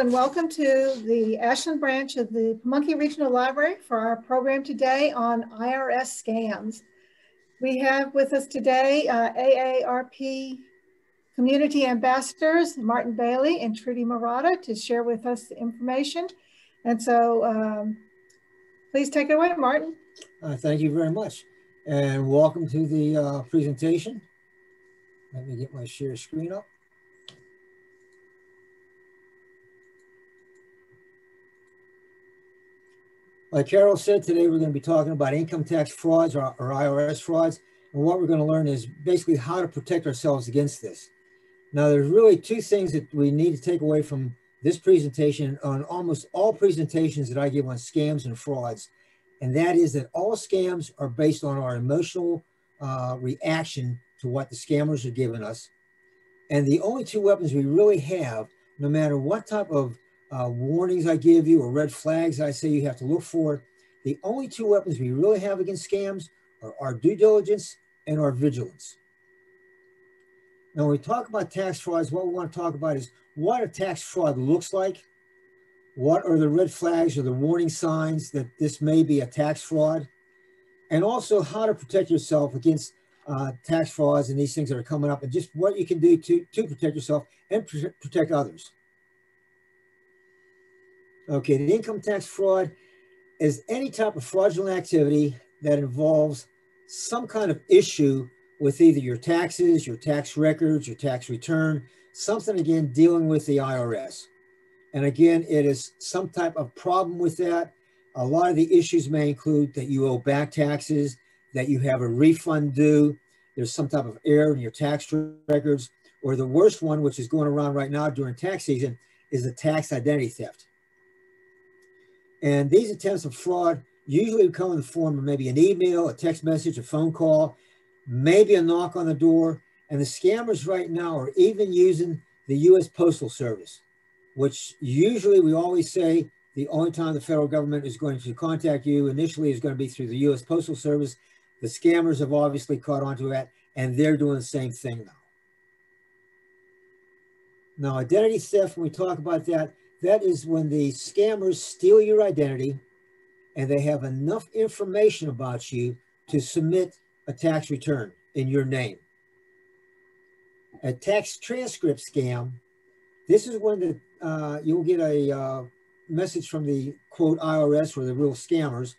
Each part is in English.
and welcome to the Ashland branch of the Pamunkey Regional Library for our program today on IRS scams. We have with us today uh, AARP community ambassadors, Martin Bailey and Trudy Murata to share with us the information. And so um, please take it away, Martin. Uh, thank you very much. And welcome to the uh, presentation. Let me get my share screen up. Like Carol said, today we're going to be talking about income tax frauds or, or IRS frauds. And what we're going to learn is basically how to protect ourselves against this. Now, there's really two things that we need to take away from this presentation on almost all presentations that I give on scams and frauds. And that is that all scams are based on our emotional uh, reaction to what the scammers are giving us. And the only two weapons we really have, no matter what type of uh, warnings I give you or red flags I say you have to look for. The only two weapons we really have against scams are our due diligence and our vigilance. Now, when we talk about tax frauds, what we want to talk about is what a tax fraud looks like. What are the red flags or the warning signs that this may be a tax fraud? And also how to protect yourself against uh, tax frauds and these things that are coming up and just what you can do to, to protect yourself and pr protect others. Okay, the income tax fraud is any type of fraudulent activity that involves some kind of issue with either your taxes, your tax records, your tax return, something again dealing with the IRS. And again, it is some type of problem with that. A lot of the issues may include that you owe back taxes, that you have a refund due, there's some type of error in your tax records, or the worst one, which is going around right now during tax season, is the tax identity theft. And these attempts of fraud usually come in the form of maybe an email, a text message, a phone call, maybe a knock on the door. And the scammers right now are even using the U.S. Postal Service, which usually we always say the only time the federal government is going to contact you initially is going to be through the U.S. Postal Service. The scammers have obviously caught onto that, and they're doing the same thing now. Now, identity theft, when we talk about that, that is when the scammers steal your identity and they have enough information about you to submit a tax return in your name. A tax transcript scam, this is when the, uh, you'll get a uh, message from the quote IRS or the real scammers,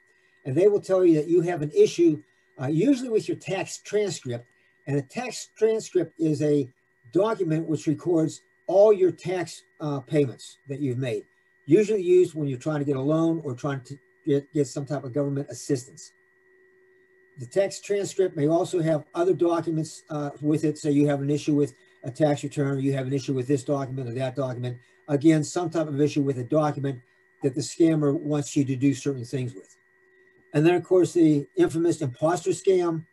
and they will tell you that you have an issue, uh, usually with your tax transcript. And a tax transcript is a document which records all your tax uh, payments that you've made, usually used when you're trying to get a loan or trying to get, get some type of government assistance. The tax transcript may also have other documents uh, with it. So you have an issue with a tax return, or you have an issue with this document or that document. Again, some type of issue with a document that the scammer wants you to do certain things with. And then, of course, the infamous imposter scam.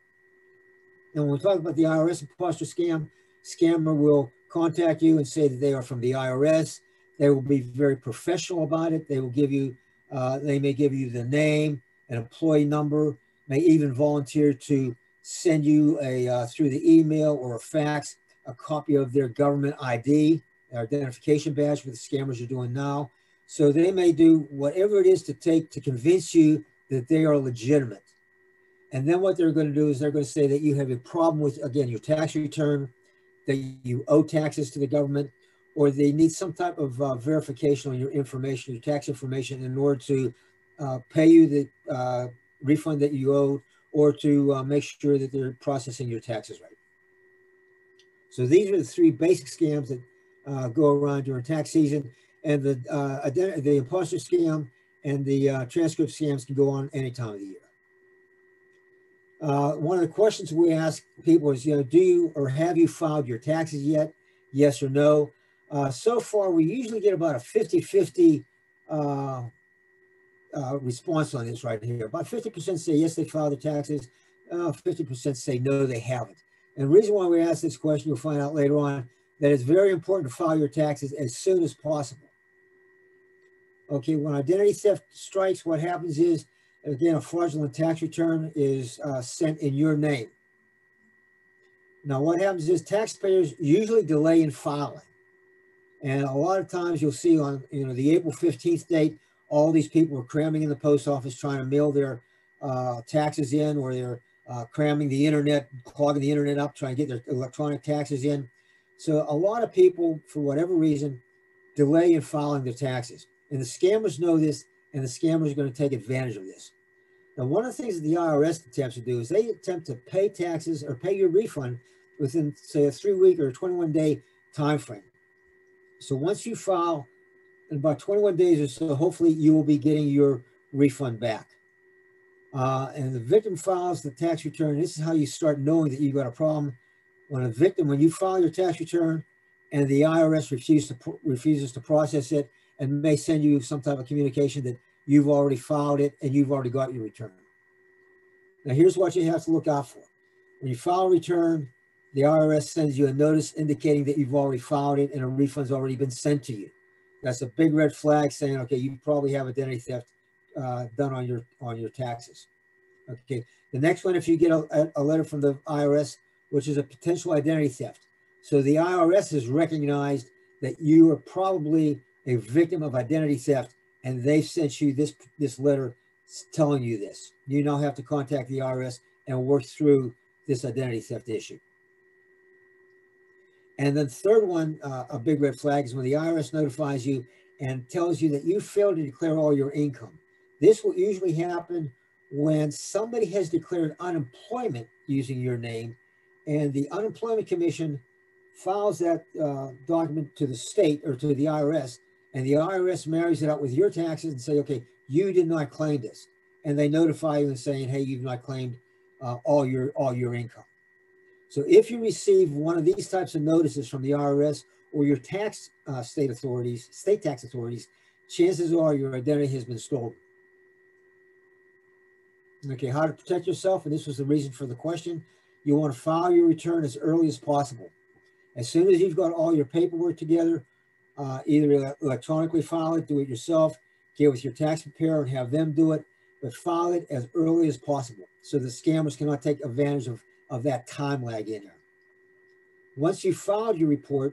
And when we talk about the IRS imposter scam, scammer will contact you and say that they are from the IRS. They will be very professional about it. They will give you, uh, they may give you the name, an employee number, may even volunteer to send you a, uh, through the email or a fax, a copy of their government ID, their identification badge, what the scammers are doing now. So they may do whatever it is to take to convince you that they are legitimate. And then what they're going to do is they're going to say that you have a problem with, again, your tax return, that you owe taxes to the government, or they need some type of uh, verification on your information, your tax information, in order to uh, pay you the uh, refund that you owe, or to uh, make sure that they're processing your taxes right. So these are the three basic scams that uh, go around during tax season, and the uh, the imposter scam and the transcript scams can go on any time of the year. Uh, one of the questions we ask people is, you know, do you or have you filed your taxes yet? Yes or no. Uh, so far, we usually get about a 50-50 uh, uh, response on this right here. About 50% say yes, they filed their taxes. 50% uh, say no, they haven't. And the reason why we ask this question, you'll find out later on, that it's very important to file your taxes as soon as possible. Okay, when identity theft strikes, what happens is Again, a fraudulent tax return is uh, sent in your name. Now, what happens is taxpayers usually delay in filing. And a lot of times you'll see on you know the April 15th date, all these people are cramming in the post office trying to mail their uh, taxes in or they're uh, cramming the internet, clogging the internet up, trying to get their electronic taxes in. So a lot of people, for whatever reason, delay in filing their taxes. And the scammers know this, and the scammers are going to take advantage of this. Now, one of the things that the IRS attempts to do is they attempt to pay taxes or pay your refund within, say, a three-week or 21-day time frame. So once you file, in about 21 days or so, hopefully you will be getting your refund back. Uh, and the victim files the tax return. This is how you start knowing that you've got a problem. When a victim, when you file your tax return and the IRS refuses to, refuses to process it and may send you some type of communication that you've already filed it and you've already got your return. Now here's what you have to look out for. When you file a return, the IRS sends you a notice indicating that you've already filed it and a refund's already been sent to you. That's a big red flag saying, okay, you probably have identity theft uh, done on your on your taxes. Okay. The next one, if you get a, a letter from the IRS, which is a potential identity theft. So the IRS has recognized that you are probably a victim of identity theft, and they sent you this this letter telling you this. You now have to contact the IRS and work through this identity theft issue. And then third one, uh, a big red flag is when the IRS notifies you and tells you that you failed to declare all your income. This will usually happen when somebody has declared unemployment using your name and the unemployment commission files that uh, document to the state or to the IRS and the IRS marries it up with your taxes and say, okay, you did not claim this. And they notify you and saying, hey, you've not claimed uh, all your all your income. So if you receive one of these types of notices from the IRS or your tax uh, state authorities, state tax authorities, chances are your identity has been stolen. Okay, how to protect yourself, and this was the reason for the question. You want to file your return as early as possible. As soon as you've got all your paperwork together, uh, either electronically file it, do it yourself, get with your tax preparer and have them do it, but file it as early as possible so the scammers cannot take advantage of, of that time lag in there. Once you filed your report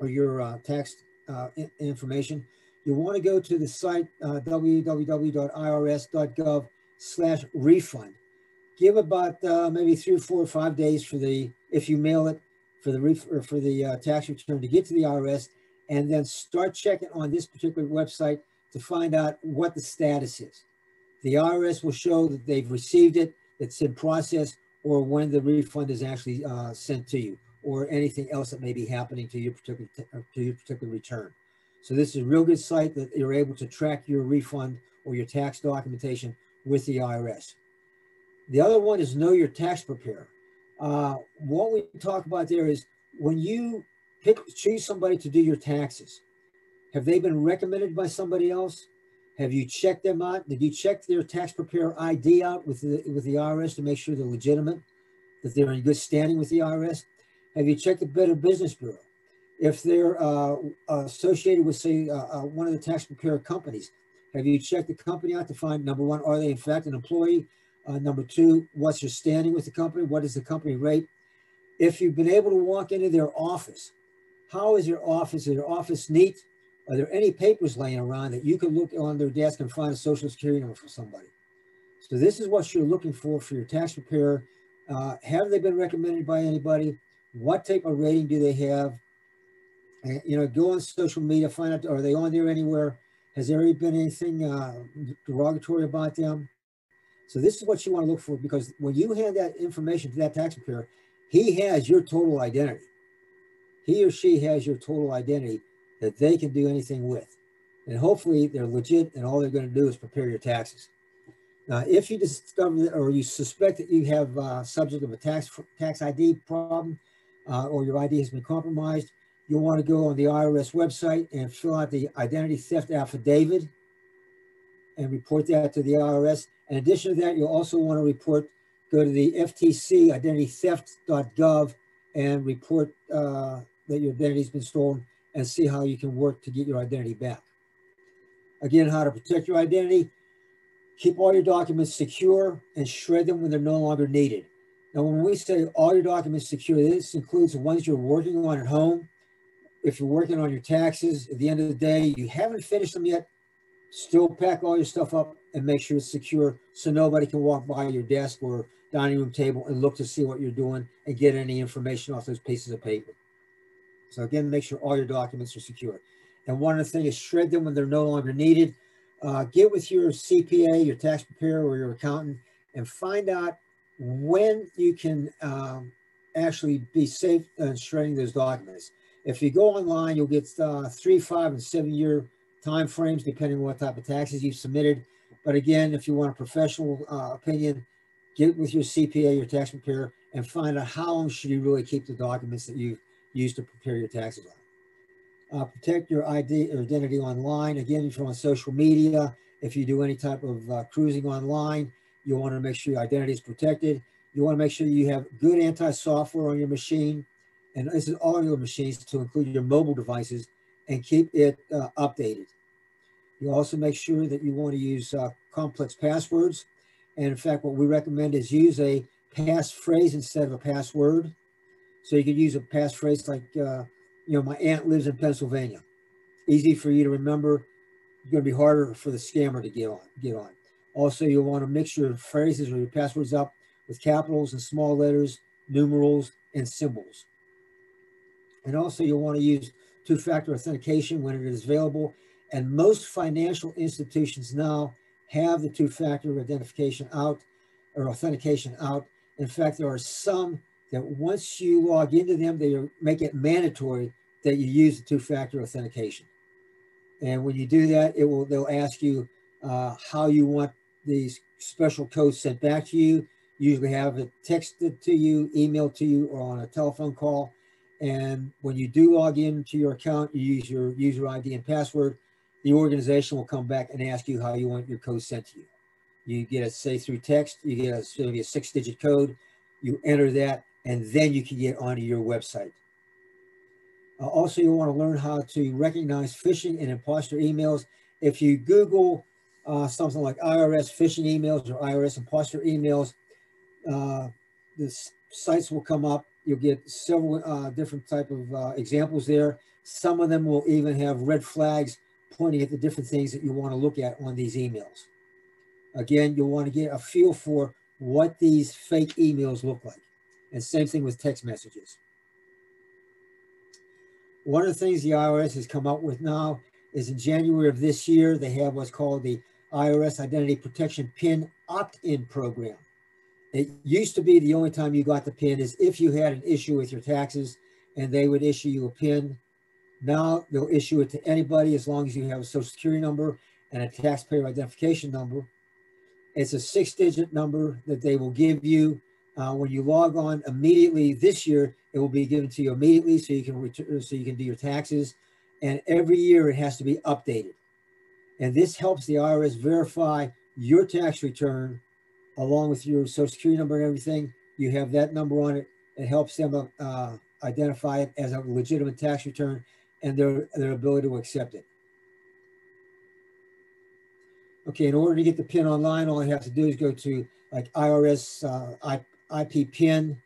or your uh, tax uh, information, you want to go to the site uh, www.irs.gov slash refund. Give about uh, maybe three four or five days for the, if you mail it, for the for the uh, tax return to get to the IRS, and then start checking on this particular website to find out what the status is. The IRS will show that they've received it, it's in process, or when the refund is actually uh, sent to you, or anything else that may be happening to your particular to your particular return. So this is a real good site that you're able to track your refund or your tax documentation with the IRS. The other one is know your tax preparer. Uh, what we talk about there is when you pick, choose somebody to do your taxes, have they been recommended by somebody else? Have you checked them out? Did you check their tax preparer ID out with the, with the IRS to make sure they're legitimate, that they're in good standing with the IRS? Have you checked the Better Business Bureau? If they're uh, associated with, say, uh, uh, one of the tax preparer companies, have you checked the company out to find, number one, are they in fact an employee? Uh, number two, what's your standing with the company? What is the company rate? If you've been able to walk into their office, how is your office? Is your office neat? Are there any papers laying around that you can look on their desk and find a social security number for somebody? So this is what you're looking for for your tax preparer. Uh, have they been recommended by anybody? What type of rating do they have? And, you know, go on social media, find out, are they on there anywhere? Has there been anything uh, derogatory about them? So this is what you want to look for because when you hand that information to that tax preparer, he has your total identity. He or she has your total identity that they can do anything with. And hopefully they're legit and all they're going to do is prepare your taxes. Now, if you discover that, or you suspect that you have uh, subject of a tax tax ID problem uh, or your ID has been compromised, you'll want to go on the IRS website and fill out the identity theft affidavit and report that to the IRS. In addition to that, you'll also want to report, go to the FTC identitytheft.gov and report uh, that your identity's been stolen and see how you can work to get your identity back. Again, how to protect your identity. Keep all your documents secure and shred them when they're no longer needed. Now, when we say all your documents secure, this includes the ones you're working on at home, if you're working on your taxes, at the end of the day, you haven't finished them yet, still pack all your stuff up and make sure it's secure so nobody can walk by your desk or dining room table and look to see what you're doing and get any information off those pieces of paper. So again, make sure all your documents are secure. And one of the things is shred them when they're no longer needed. Uh, get with your CPA, your tax preparer, or your accountant and find out when you can um, actually be safe in shredding those documents. If you go online, you'll get uh, three, five, and seven year time frames, depending on what type of taxes you've submitted. But again, if you want a professional uh, opinion, get with your CPA, your tax preparer, and find out how long should you really keep the documents that you used to prepare your taxes on. Uh, protect your ID or identity online. Again, if you're on social media, if you do any type of uh, cruising online, you want to make sure your identity is protected. You want to make sure you have good anti-software on your machine. And this is all your machines to include your mobile devices and keep it uh, updated. You also make sure that you want to use uh, complex passwords. And in fact, what we recommend is use a passphrase instead of a password. So you could use a passphrase like, uh, you know, my aunt lives in Pennsylvania. Easy for you to remember. It's going to be harder for the scammer to get on. Get on. Also, you'll want to mix your phrases or your passwords up with capitals and small letters, numerals, and symbols. And also you'll want to use two-factor authentication when it is available. And most financial institutions now have the two-factor identification out or authentication out. In fact, there are some that once you log into them, they make it mandatory that you use the two-factor authentication. And when you do that, it will they'll ask you uh, how you want these special codes sent back to you. Usually have it texted to you, emailed to you, or on a telephone call. And when you do log into your account, you use your user ID and password, the organization will come back and ask you how you want your code sent to you. You get it, say through text, you get a, a six digit code, you enter that, and then you can get onto your website. Uh, also, you want to learn how to recognize phishing and imposter emails. If you Google uh, something like IRS phishing emails or IRS imposter emails, uh, the sites will come up. You'll get several uh, different type of uh, examples there. Some of them will even have red flags pointing at the different things that you want to look at on these emails. Again, you'll want to get a feel for what these fake emails look like. And same thing with text messages. One of the things the IRS has come up with now is in January of this year, they have what's called the IRS Identity Protection PIN opt-in program. It used to be the only time you got the PIN is if you had an issue with your taxes and they would issue you a PIN. Now they'll issue it to anybody as long as you have a social security number and a taxpayer identification number. It's a six digit number that they will give you uh, when you log on immediately this year, it will be given to you immediately so you can return, so you can do your taxes. And every year it has to be updated. And this helps the IRS verify your tax return along with your social security number and everything. You have that number on it. It helps them uh, identify it as a legitimate tax return and their, their ability to accept it. Okay, in order to get the PIN online, all you have to do is go to like IRS uh, IP PIN.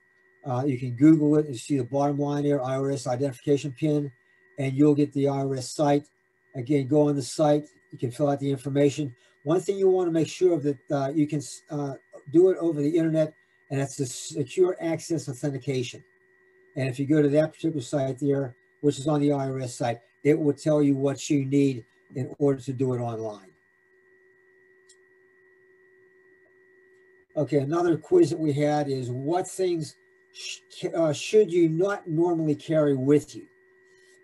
Uh, you can Google it and see the bottom line there, IRS identification PIN, and you'll get the IRS site. Again, go on the site, you can fill out the information. One thing you want to make sure of that uh, you can uh, do it over the internet, and that's the secure access authentication. And if you go to that particular site there, which is on the IRS site, it will tell you what you need in order to do it online. Okay, another quiz that we had is what things sh uh, should you not normally carry with you?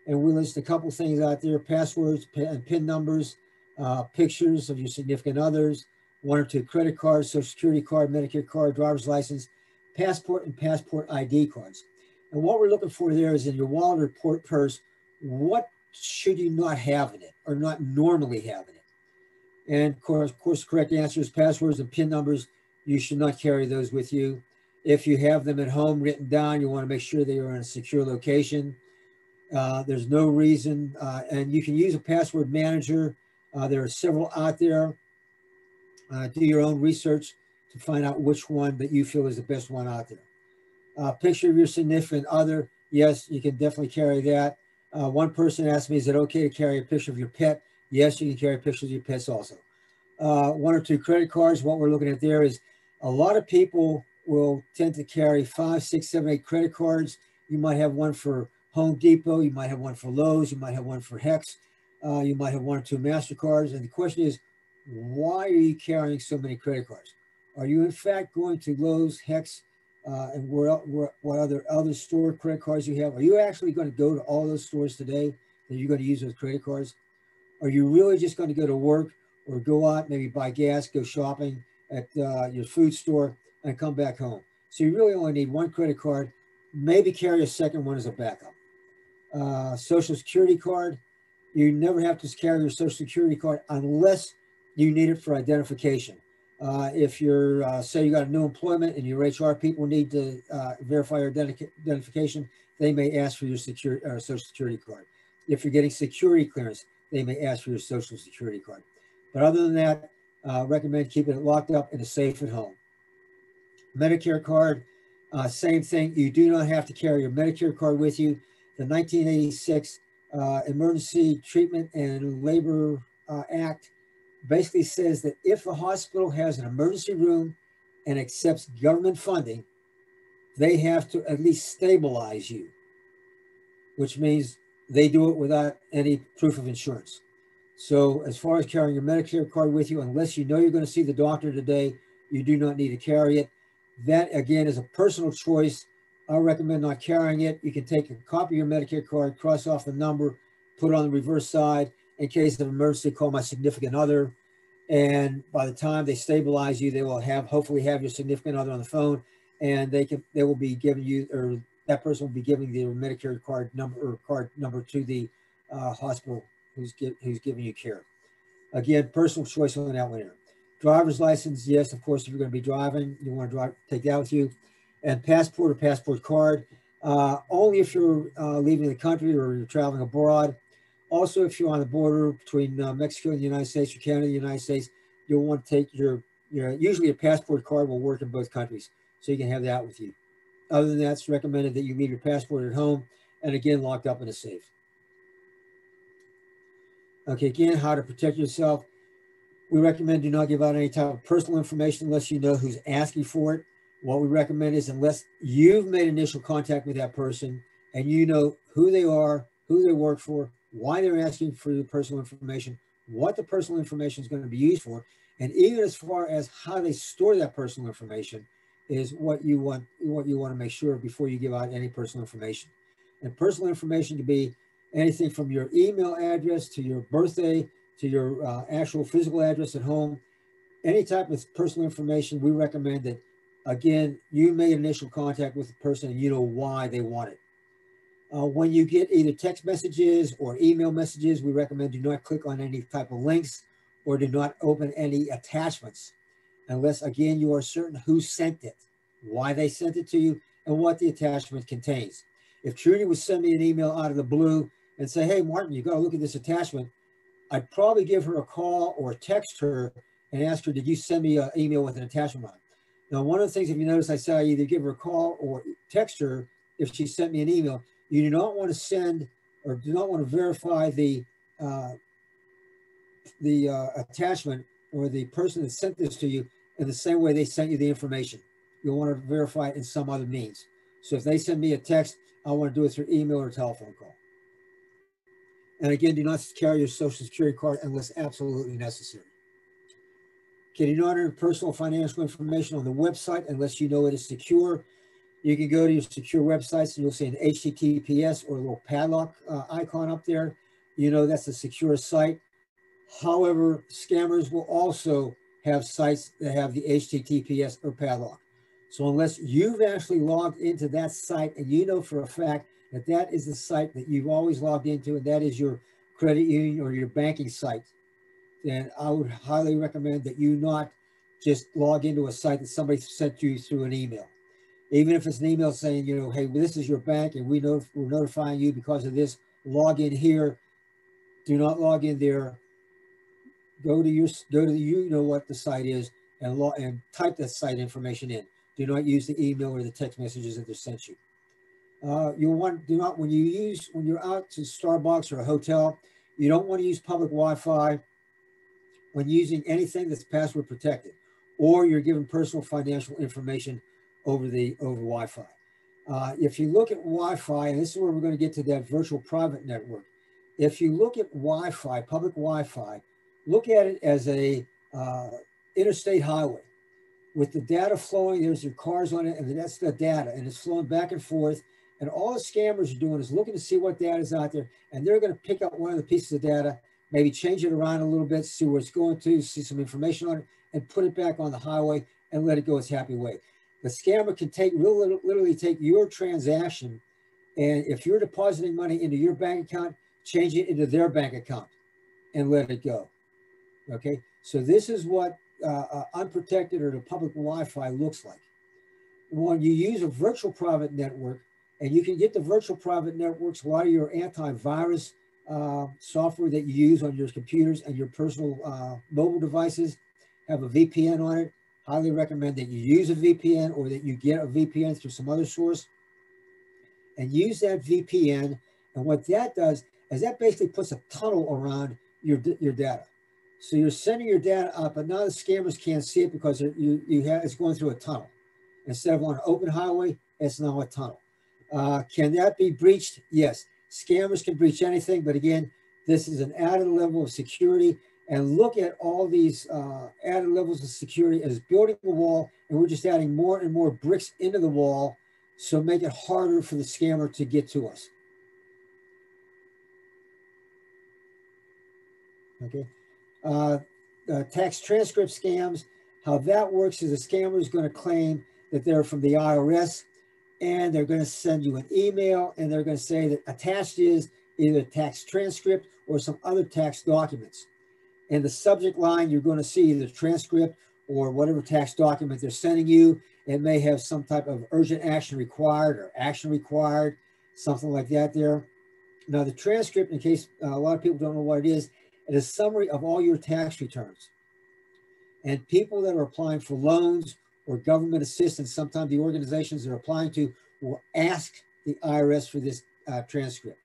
And we list a couple things out there, passwords and PIN numbers, uh, pictures of your significant others, one or two credit cards, social security card, Medicare card, driver's license, passport and passport ID cards. And what we're looking for there is in your wallet or port purse, what should you not have in it or not normally have in it? And of course, of course, correct answer is passwords and PIN numbers. You should not carry those with you. If you have them at home written down, you want to make sure they are in a secure location. Uh, there's no reason, uh, and you can use a password manager uh, there are several out there. Uh, do your own research to find out which one that you feel is the best one out there. Uh, picture of your significant other. Yes, you can definitely carry that. Uh, one person asked me, is it okay to carry a picture of your pet? Yes, you can carry pictures of your pets also. One or two credit cards. What we're looking at there is a lot of people will tend to carry five, six, seven, eight credit cards. You might have one for Home Depot. You might have one for Lowe's. You might have one for Hex. Uh, you might have one or two MasterCards. And the question is, why are you carrying so many credit cards? Are you in fact going to Lowe's, Hex, uh, and where, where, what other other store credit cards you have? Are you actually going to go to all those stores today that you're going to use those credit cards? Are you really just going to go to work or go out, maybe buy gas, go shopping at uh, your food store and come back home? So you really only need one credit card, maybe carry a second one as a backup. Uh, social security card, you never have to carry your social security card unless you need it for identification. Uh, if you're, uh, say you got a new employment and your HR people need to uh, verify your identification, they may ask for your secure, uh, social security card. If you're getting security clearance, they may ask for your social security card. But other than that, uh, recommend keeping it locked up in a safe at home. Medicare card, uh, same thing. You do not have to carry your Medicare card with you. The 1986 Emergency Treatment and Labor Act basically says that if a hospital has an emergency room and accepts government funding, they have to at least stabilize you, which means they do it without any proof of insurance. So as far as carrying your Medicare card with you, unless you know you're going to see the doctor today, you do not need to carry it. That again is a personal choice. I recommend not carrying it. You can take a copy of your Medicare card, cross off the number, put it on the reverse side, in case of emergency, call my significant other. And by the time they stabilize you, they will have hopefully have your significant other on the phone, and they can they will be giving you or that person will be giving the Medicare card number or card number to the uh, hospital who's get, who's giving you care. Again, personal choice on that one. Driver's license, yes, of course, if you're going to be driving, you want to drive, take that with you. And passport or passport card, uh, only if you're uh, leaving the country or you're traveling abroad. Also, if you're on the border between uh, Mexico and the United States or Canada and the United States, you'll want to take your, your, usually a passport card will work in both countries. So you can have that with you. Other than that, it's recommended that you leave your passport at home and again, locked up in a safe. Okay, again, how to protect yourself. We recommend do not give out any type of personal information unless you know who's asking for it. What we recommend is unless you've made initial contact with that person and you know who they are, who they work for, why they're asking for your personal information, what the personal information is going to be used for, and even as far as how they store that personal information is what you want what you want to make sure before you give out any personal information. And personal information can be anything from your email address to your birthday to your uh, actual physical address at home. Any type of personal information, we recommend that, again, you made initial contact with the person and you know why they want it. Uh, when you get either text messages or email messages, we recommend do not click on any type of links or do not open any attachments unless, again, you are certain who sent it, why they sent it to you, and what the attachment contains. If Trudy would send me an email out of the blue and say, hey, Martin, you got to look at this attachment, I'd probably give her a call or text her and ask her, did you send me an email with an attachment on it? Now, one of the things, if you notice, I say I either give her a call or text her if she sent me an email you do not want to send or do not want to verify the uh, the uh, attachment or the person that sent this to you in the same way they sent you the information. You'll want to verify it in some other means. So if they send me a text, I want to do it through email or telephone call. And again, do not carry your social security card unless absolutely necessary. Okay, do not enter personal financial information on the website unless you know it is secure you can go to your secure websites and you'll see an HTTPS or a little padlock uh, icon up there. You know that's a secure site. However, scammers will also have sites that have the HTTPS or padlock. So unless you've actually logged into that site and you know for a fact that that is the site that you've always logged into and that is your credit union or your banking site, then I would highly recommend that you not just log into a site that somebody sent you through an email even if it's an email saying, you know, hey, this is your bank and we know we're notifying you because of this, log in here. Do not log in there. Go to your go to the, you know what the site is and log and type that site information in. Do not use the email or the text messages that they sent you. Uh, you want do not when you use when you're out to Starbucks or a hotel, you don't want to use public Wi-Fi when using anything that's password protected, or you're giving personal financial information over the over Wi-Fi. Uh, if you look at Wi-Fi, and this is where we're going to get to that virtual private network. If you look at Wi-Fi, public Wi-Fi, look at it as a uh, interstate highway with the data flowing. There's your cars on it, and that's the data, and it's flowing back and forth. And all the scammers are doing is looking to see what data is out there, and they're going to pick up one of the pieces of data, maybe change it around a little bit, see where it's going to, see some information on it, and put it back on the highway and let it go its happy way. The scammer can take literally take your transaction, and if you're depositing money into your bank account, change it into their bank account and let it go. Okay, so this is what uh, uh, unprotected or the public Wi-Fi looks like. When you use a virtual private network, and you can get the virtual private networks, a lot of your antivirus uh, software that you use on your computers and your personal uh, mobile devices have a VPN on it. Highly recommend that you use a VPN or that you get a VPN through some other source and use that VPN. And what that does is that basically puts a tunnel around your, your data. So you're sending your data up, but now the scammers can't see it because you, you have, it's going through a tunnel. Instead of on an open highway, it's now a tunnel. Uh, can that be breached? Yes. Scammers can breach anything, but again, this is an added level of security. And look at all these uh, added levels of security as building a wall, and we're just adding more and more bricks into the wall, so make it harder for the scammer to get to us. Okay. Uh, uh, tax transcript scams, how that works is a scammer is going to claim that they're from the IRS and they're going to send you an email and they're going to say that attached is either tax transcript or some other tax documents. In the subject line, you're going to see the transcript or whatever tax document they're sending you. It may have some type of urgent action required or action required, something like that there. Now the transcript, in case uh, a lot of people don't know what it is, it is a summary of all your tax returns. And people that are applying for loans or government assistance, sometimes the organizations they're applying to will ask the IRS for this uh, transcript.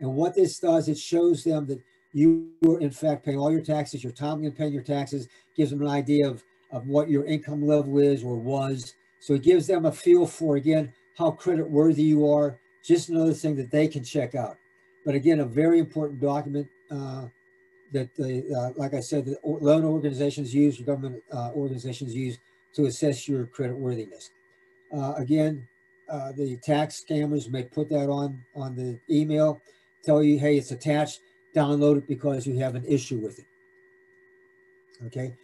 And what this does, it shows them that you were in fact paying all your taxes, you're timely in paying your taxes, gives them an idea of, of what your income level is or was. So it gives them a feel for, again, how credit worthy you are. Just another thing that they can check out. But again, a very important document uh, that, the, uh, like I said, the loan organizations use, government uh, organizations use to assess your credit worthiness. Uh, again, uh, the tax scammers may put that on, on the email, tell you, hey, it's attached, download it because you have an issue with it. Okay.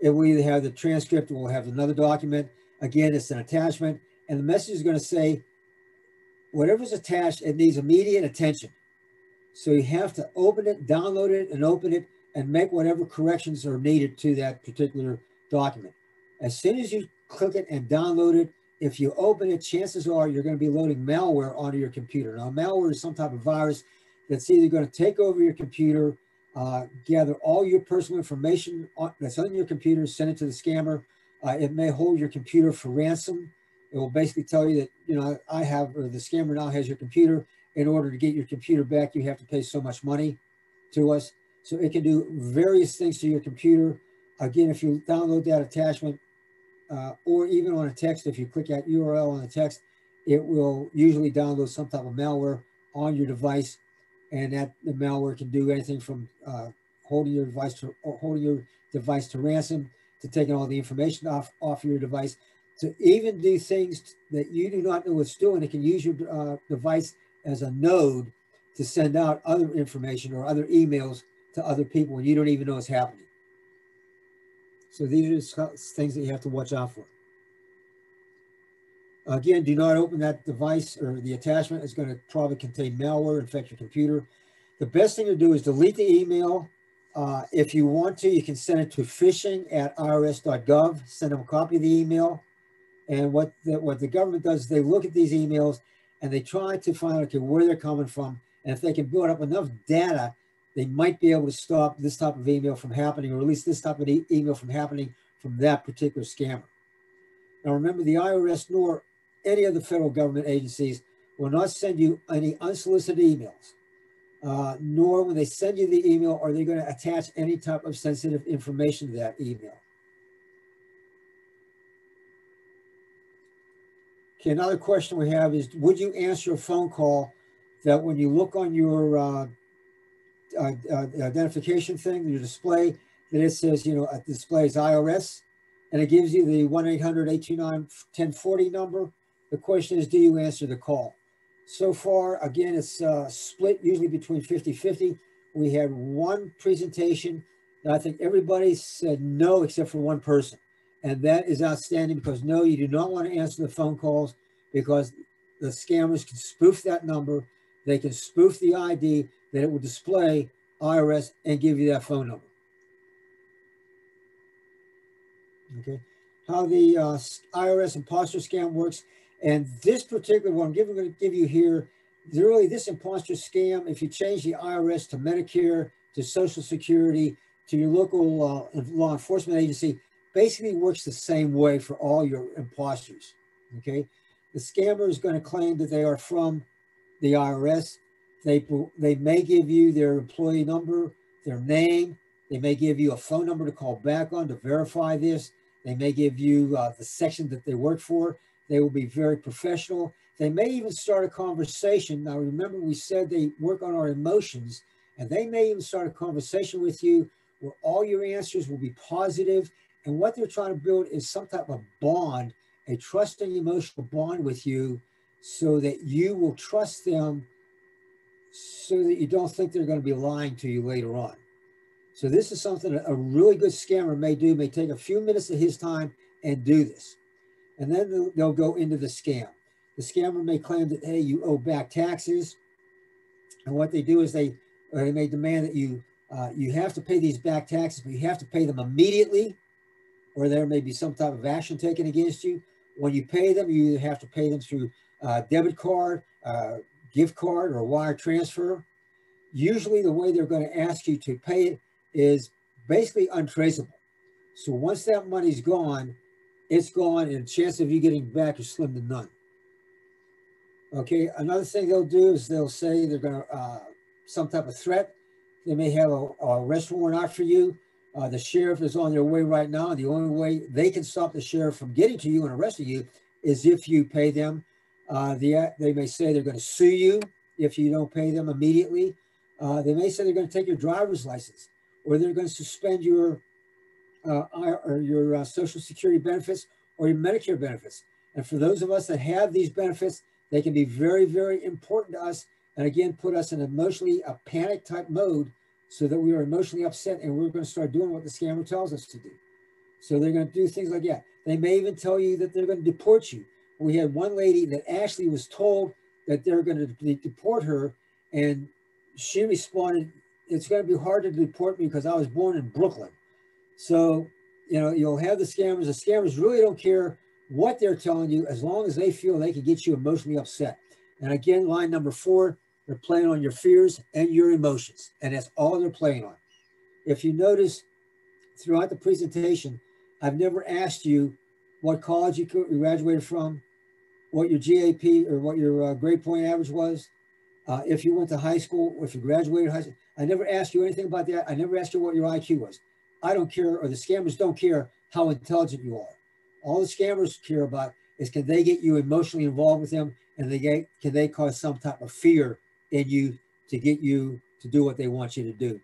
It will either have the transcript or we'll have another document. Again, it's an attachment and the message is going to say, whatever's attached, it needs immediate attention. So you have to open it, download it and open it and make whatever corrections are needed to that particular document. As soon as you click it and download it, if you open it, chances are you're going to be loading malware onto your computer. Now, malware is some type of virus that's either going to take over your computer, uh, gather all your personal information on, that's on your computer, send it to the scammer. Uh, it may hold your computer for ransom. It will basically tell you that, you know, I have, or the scammer now has your computer. In order to get your computer back, you have to pay so much money to us. So it can do various things to your computer. Again, if you download that attachment, uh, or even on a text, if you click that URL on the text, it will usually download some type of malware on your device. And that the malware can do anything from uh, holding your device to holding your device to ransom, to taking all the information off, off your device, to even do things that you do not know what's doing. It can use your uh, device as a node to send out other information or other emails to other people and you don't even know what's happening. So these are things that you have to watch out for. Again, do not open that device or the attachment is going to probably contain malware, infect your computer. The best thing to do is delete the email. Uh, if you want to, you can send it to phishing at irs.gov, send them a copy of the email. And what the, what the government does is they look at these emails and they try to find okay, where they're coming from. And if they can build up enough data they might be able to stop this type of email from happening, or at least this type of e email from happening from that particular scammer. Now, remember, the IRS nor any of the federal government agencies will not send you any unsolicited emails, uh, nor when they send you the email are they going to attach any type of sensitive information to that email. Okay, another question we have is, would you answer a phone call that when you look on your uh, uh, uh, identification thing, your display, that it says, you know, it displays IRS, and it gives you the 1-800-829-1040 number. The question is, do you answer the call? So far, again, it's uh, split usually between 50-50. We had one presentation that I think everybody said no except for one person. And that is outstanding because no, you do not want to answer the phone calls because the scammers can spoof that number. They can spoof the ID that it will display IRS and give you that phone number. Okay, how the uh, IRS imposter scam works. And this particular one I'm giving, going to give you here, really this imposter scam, if you change the IRS to Medicare, to Social Security, to your local uh, law enforcement agency, basically works the same way for all your imposters. Okay, the scammer is going to claim that they are from the IRS. They they may give you their employee number, their name. They may give you a phone number to call back on to verify this. They may give you uh, the section that they work for. They will be very professional. They may even start a conversation. Now, remember, we said they work on our emotions, and they may even start a conversation with you where all your answers will be positive. positive and what they're trying to build is some type of bond, a trusting emotional bond with you so that you will trust them so that you don't think they're going to be lying to you later on. So this is something a really good scammer may do, may take a few minutes of his time and do this. And then they'll, go into the scam. The scammer may claim that, hey, you owe back taxes. And what they do is they, they may demand that you, uh, you have to pay these back taxes, but you have to pay them immediately or there may be some type of action taken against you. When you pay them, you have to pay them through uh, debit card, uh, gift card, or wire transfer. Usually the way they're going to ask you to pay it is basically untraceable. So once that money's gone, it's gone and the chance of you getting back is slim to none. Okay, another thing they'll do is they'll say they're going to, uh, some type of threat. They may have a, a arrest warrant out for you. Uh, the sheriff is on their way right now. The only way they can stop the sheriff from getting to you and arresting you is if you pay them. Uh, the, they may say they're going to sue you if you don't pay them immediately. Uh, they may say they're going to take your driver's license or they're going to suspend your uh, or your uh, social security benefits or your Medicare benefits. And for those of us that have these benefits, they can be very, very important to us. And again, put us in emotionally a panic type mode so that we are emotionally upset and we're going to start doing what the scammer tells us to do. So they're going to do things like that. They may even tell you that they're going to deport you. We had one lady that Ashley was told that they're going to deport her, and she responded, It's going to be hard to deport me because I was born in Brooklyn. So, you know, you'll have the scammers. The scammers really don't care what they're telling you as long as they feel they can get you emotionally upset. And again, line number four, they're playing on your fears and your emotions, and that's all they're playing on. If you notice throughout the presentation, I've never asked you what college you graduated from, what your GAP or what your uh, grade point average was, uh, if you went to high school, if you graduated high school. I never asked you anything about that. I never asked you what your IQ was. I don't care, or the scammers don't care how intelligent you are. All the scammers care about is can they get you emotionally involved with them and they get, can they cause some type of fear in you to get you to do what they want you to do.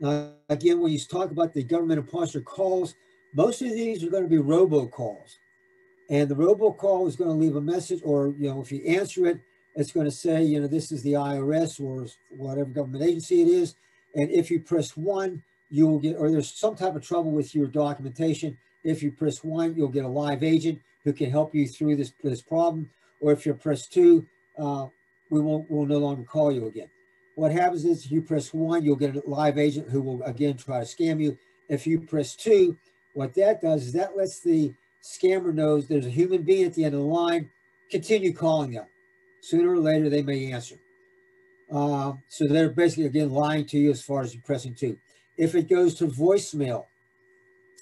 Now, again, when you talk about the government imposter calls, most of these are going to be robocalls. And the robocall is going to leave a message, or, you know, if you answer it, it's going to say, you know, this is the IRS or whatever government agency it is. And if you press one, you will get, or there's some type of trouble with your documentation. If you press one, you'll get a live agent who can help you through this, this problem. Or if you press two, uh, we won't we'll no longer call you again. What happens is if you press one, you'll get a live agent who will again try to scam you. If you press two, what that does is that lets the scammer knows there's a human being at the end of the line. Continue calling them. Sooner or later, they may answer. Uh, so they're basically again lying to you as far as you're pressing two. If it goes to voicemail,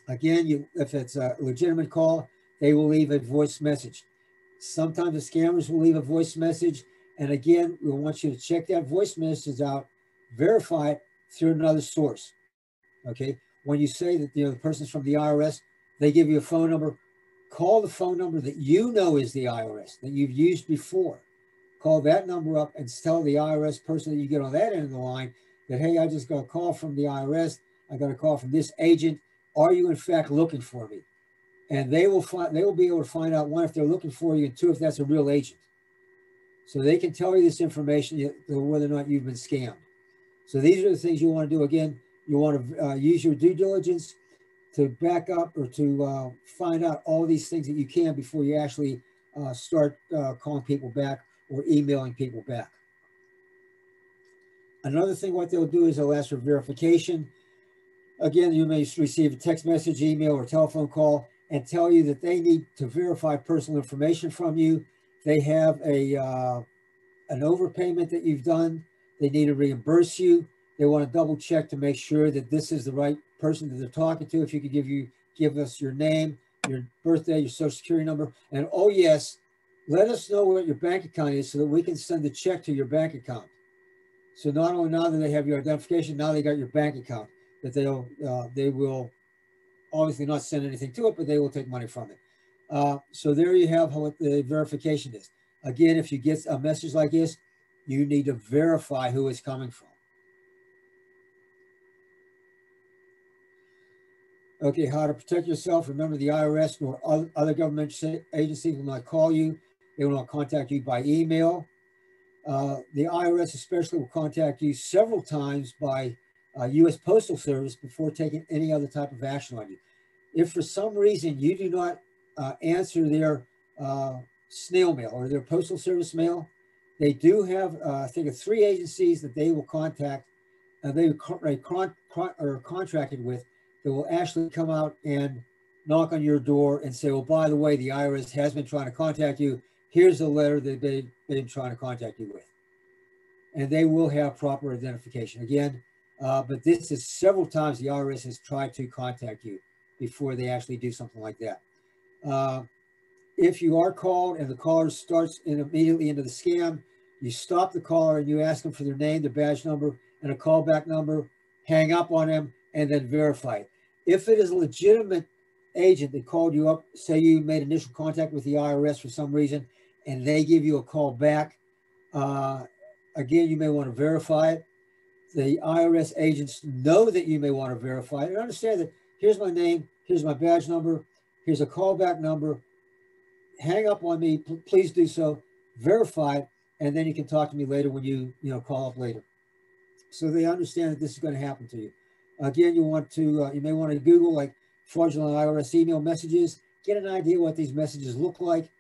again, you if it's a legitimate call, they will leave a voice message. Sometimes the scammers will leave a voice message. And again, we want you to check that voice message out, verify it through another source. Okay. When you say that you know the person's from the IRS, they give you a phone number. Call the phone number that you know is the IRS that you've used before. Call that number up and tell the IRS person that you get on that end of the line that, hey, I just got a call from the IRS. I got a call from this agent. Are you in fact looking for me? And they will find they will be able to find out one if they're looking for you, and two if that's a real agent. So they can tell you this information whether or not you've been scammed. So these are the things you want to do. Again, you want to uh, use your due diligence to back up or to uh, find out all these things that you can before you actually uh, start uh, calling people back or emailing people back. Another thing what they'll do is they'll ask for verification. Again, you may receive a text message, email, or telephone call and tell you that they need to verify personal information from you. They have a uh, an overpayment that you've done. They need to reimburse you. They want to double check to make sure that this is the right person that they're talking to. If you could give you give us your name, your birthday, your social security number, and oh yes, let us know what your bank account is so that we can send a check to your bank account. So not only now that they have your identification, now they got your bank account that they'll uh, they will obviously not send anything to it, but they will take money from it. Uh, so there you have what the verification is. Again, if you get a message like this, you need to verify who it's coming from. Okay, how to protect yourself. Remember the IRS nor other government agencies will not call you. They will not contact you by email. Uh, the IRS especially will contact you several times by uh, U.S. Postal Service before taking any other type of action on you. If for some reason you do not uh, answer their uh, snail mail or their Postal Service mail, they do have, uh, I think, of three agencies that they will contact, uh, they are con or contracted with that will actually come out and knock on your door and say, well, by the way, the IRS has been trying to contact you. Here's the letter that they've been trying to contact you with. And they will have proper identification. Again, uh, but this is several times the IRS has tried to contact you before they actually do something like that. Uh, if you are called and the caller starts in immediately into the scam, you stop the caller and you ask them for their name, their badge number, and a callback number, hang up on them, and then verify it. If it is a legitimate agent that called you up, say you made initial contact with the IRS for some reason, and they give you a call back, uh, again, you may want to verify it the IRS agents know that you may want to verify it and understand that here's my name, here's my badge number, here's a callback number. Hang up on me, please do so, verify it, and then you can talk to me later when you, you know, call up later. So they understand that this is going to happen to you. Again, you want to, uh, you may want to Google like fraudulent IRS email messages, get an idea what these messages look like.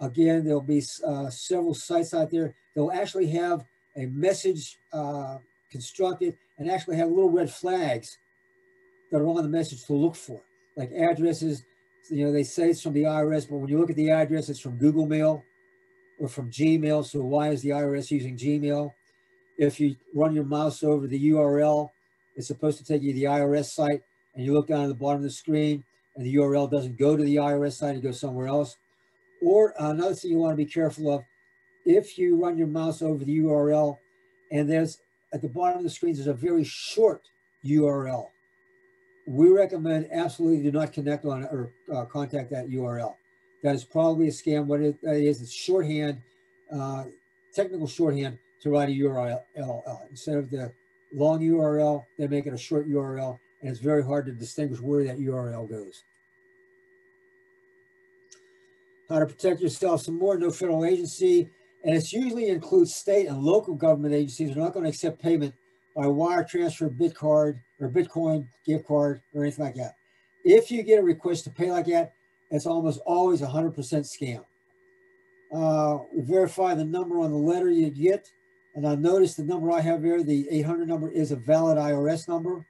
Again, there'll be uh, several sites out there. They'll actually have a message uh, constructed and actually have little red flags that are on the message to look for, like addresses. You know, they say it's from the IRS, but when you look at the address, it's from Google Mail or from Gmail. So why is the IRS using Gmail? If you run your mouse over the URL, it's supposed to take you to the IRS site, and you look down at the bottom of the screen, and the URL doesn't go to the IRS site, it goes somewhere else. Or another thing you want to be careful of, if you run your mouse over the URL and there's at the bottom of the screen there's a very short URL. We recommend absolutely do not connect on or uh, contact that URL. That is probably a scam. What it is, it's shorthand, uh, technical shorthand to write a URL. Instead of the long URL, they make it a short URL, and it's very hard to distinguish where that URL goes. How to protect yourself some more, no federal agency and it usually includes state and local government agencies are not going to accept payment by wire transfer, Bitcard, or Bitcoin gift card, or anything like that. If you get a request to pay like that, it's almost always a 100% scam. Uh, verify the number on the letter you get. And I notice the number I have here, the 800 number is a valid IRS number.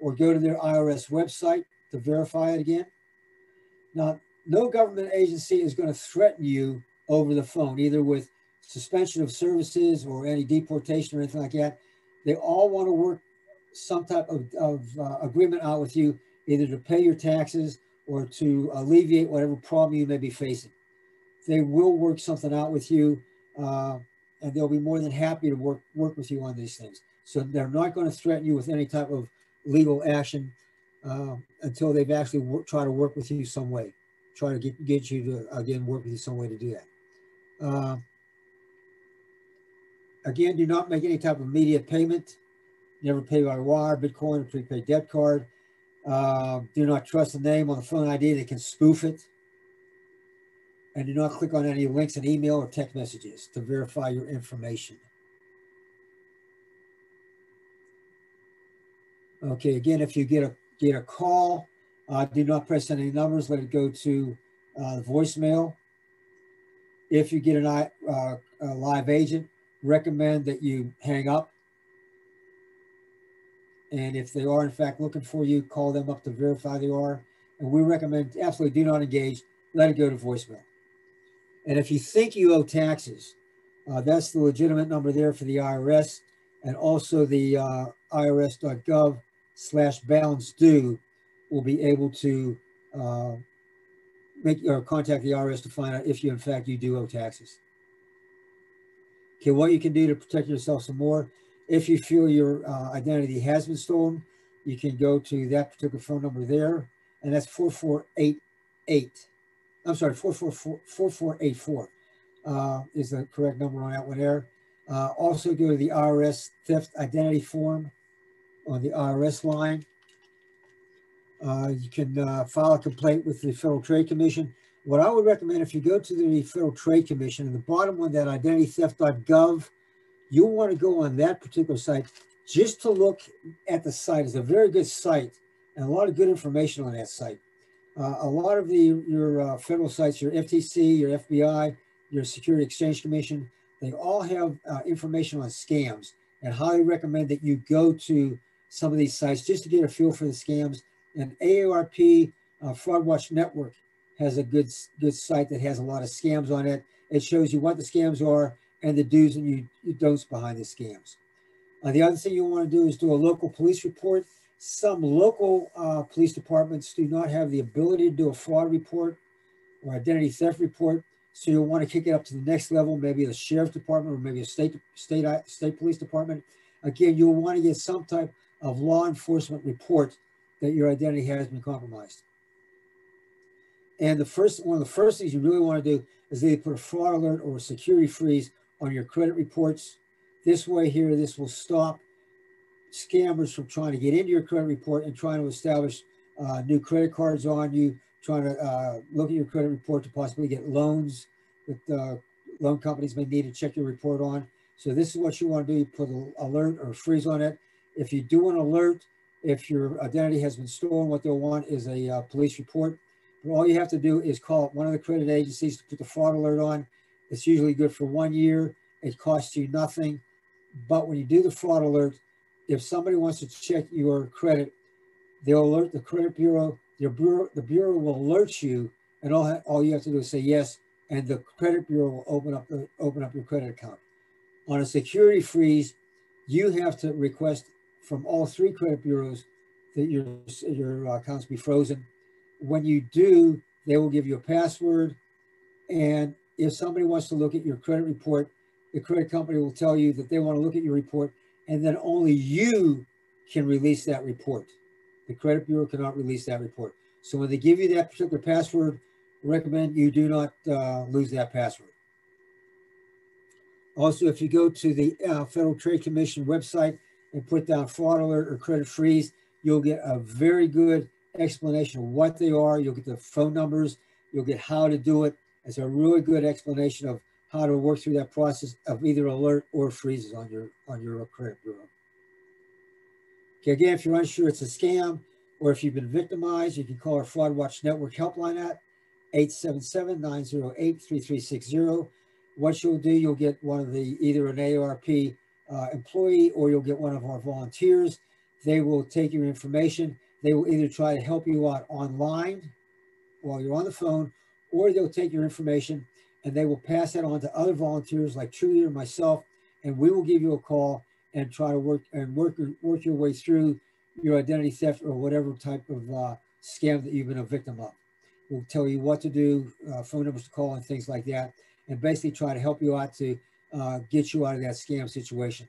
Or go to their IRS website to verify it again. Now, no government agency is going to threaten you over the phone, either with suspension of services or any deportation or anything like that. They all want to work some type of, of uh, agreement out with you, either to pay your taxes or to alleviate whatever problem you may be facing. they will work something out with you, uh, and they'll be more than happy to work work with you on these things. So they're not going to threaten you with any type of legal action uh, until they've actually try to work with you some way, try to get get you to again work with you some way to do that. Uh, again, do not make any type of immediate payment. Never pay by wire, Bitcoin, or prepaid debit card. Uh, do not trust the name on the phone ID; they can spoof it and do not click on any links in email or text messages to verify your information. Okay, again, if you get a get a call, uh, do not press any numbers. Let it go to uh, voicemail. If you get an, uh, a live agent, recommend that you hang up. And if they are in fact looking for you, call them up to verify they are. And we recommend absolutely do not engage. Let it go to voicemail. And if you think you owe taxes, uh, that's the legitimate number there for the IRS and also the uh, irs.gov slash balance due will be able to uh, make or contact the IRS to find out if you in fact you do owe taxes. Okay, what you can do to protect yourself some more, if you feel your uh, identity has been stolen, you can go to that particular phone number there, and that's 4488. I'm sorry, 4484 uh, is the correct number on that one there. Uh, also go to the IRS theft identity form on the IRS line. Uh, you can uh, file a complaint with the Federal Trade Commission. What I would recommend if you go to the Federal Trade Commission, and the bottom one, that identitytheft.gov, you'll want to go on that particular site just to look at the site. It's a very good site and a lot of good information on that site. Uh, a lot of the your uh, federal sites, your FTC, your FBI, your Security Exchange Commission, they all have uh, information on scams and highly recommend that you go to some of these sites just to get a feel for the scams. And AARP uh, Fraud Watch Network has a good, good site that has a lot of scams on it. It shows you what the scams are and the do's and you, you don'ts behind the scams. Uh, the other thing you want to do is do a local police report. Some local uh, police departments do not have the ability to do a fraud report or identity theft report. So you'll want to kick it up to the next level, maybe the sheriff department or maybe a state state state police department. Again, you'll want to get some type of law enforcement report that your identity has been compromised. And the first one of the first things you really want to do is they put a fraud alert or a security freeze on your credit reports. This way here, this will stop scammers from trying to get into your credit report and trying to establish uh, new credit cards on you, trying to uh, look at your credit report to possibly get loans that uh, loan companies may need to check your report on. So this is what you want to do. You put an alert or freeze on it. If you do an alert, if your identity has been stolen, what they'll want is a uh, police report. But all you have to do is call one of the credit agencies to put the fraud alert on. It's usually good for one year. It costs you nothing. But when you do the fraud alert, if somebody wants to check your credit, they'll alert the credit bureau. Your bureau, the bureau will alert you, and all all you have to do is say yes, and the credit bureau will open up the open up your credit account. On a security freeze, you have to request from all three credit bureaus that your your accounts be frozen. When you do, they will give you a password, and if somebody wants to look at your credit report, the credit company will tell you that they want to look at your report and then only you can release that report. The credit bureau cannot release that report. So when they give you that particular password, recommend you do not uh, lose that password. Also, if you go to the uh, Federal Trade Commission website and put down fraud alert or credit freeze, you'll get a very good explanation of what they are. You'll get the phone numbers. You'll get how to do it. It's a really good explanation of how to work through that process of either alert or freezes on your on your credit bureau. Okay, again, if you're unsure it's a scam or if you've been victimized, you can call our Fraud Watch Network helpline at 877-908-3360. What you'll do, you'll get one of the either an AARP uh, employee or you'll get one of our volunteers. They will take your information. They will either try to help you out online while you're on the phone, or they'll take your information and they will pass that on to other volunteers like Trudy or myself, and we will give you a call and try to work and work work your way through your identity theft or whatever type of uh, scam that you've been a victim of. We'll tell you what to do, uh, phone numbers to call and things like that, and basically try to help you out to uh, get you out of that scam situation.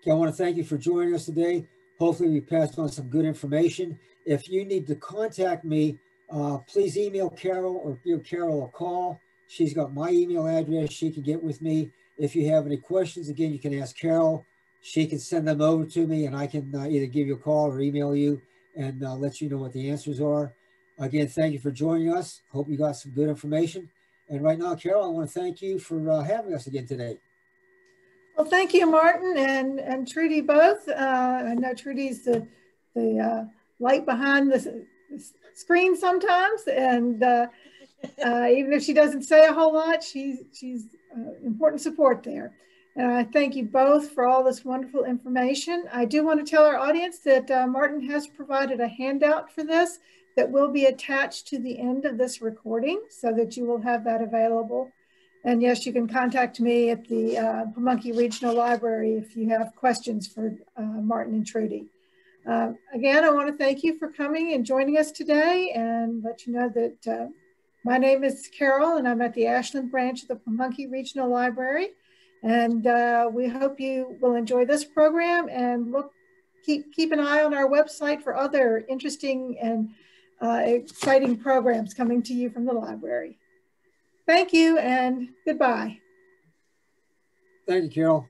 Okay, I want to thank you for joining us today. Hopefully we passed on some good information. If you need to contact me, uh, please email Carol or give Carol a call. She's got my email address. She can get with me. If you have any questions, again, you can ask Carol. She can send them over to me and I can uh, either give you a call or email you and uh, let you know what the answers are. Again, thank you for joining us. Hope you got some good information. And right now, Carol, I want to thank you for uh, having us again today. Well, thank you, Martin and, and Trudy both. Uh, I know Trudy's the, the uh, light behind the, the screen sometimes. And uh, uh, even if she doesn't say a whole lot, she's, she's uh, important support there. And I thank you both for all this wonderful information. I do want to tell our audience that uh, Martin has provided a handout for this that will be attached to the end of this recording so that you will have that available. And yes, you can contact me at the uh, Pamunkey Regional Library if you have questions for uh, Martin and Trudy. Uh, again, I want to thank you for coming and joining us today and let you know that uh, my name is Carol and I'm at the Ashland branch of the Pamunkey Regional Library. And uh, we hope you will enjoy this program and look, keep, keep an eye on our website for other interesting and uh, exciting programs coming to you from the library. Thank you and goodbye. Thank you, Carol.